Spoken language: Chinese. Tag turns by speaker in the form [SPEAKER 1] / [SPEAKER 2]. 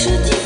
[SPEAKER 1] 是天。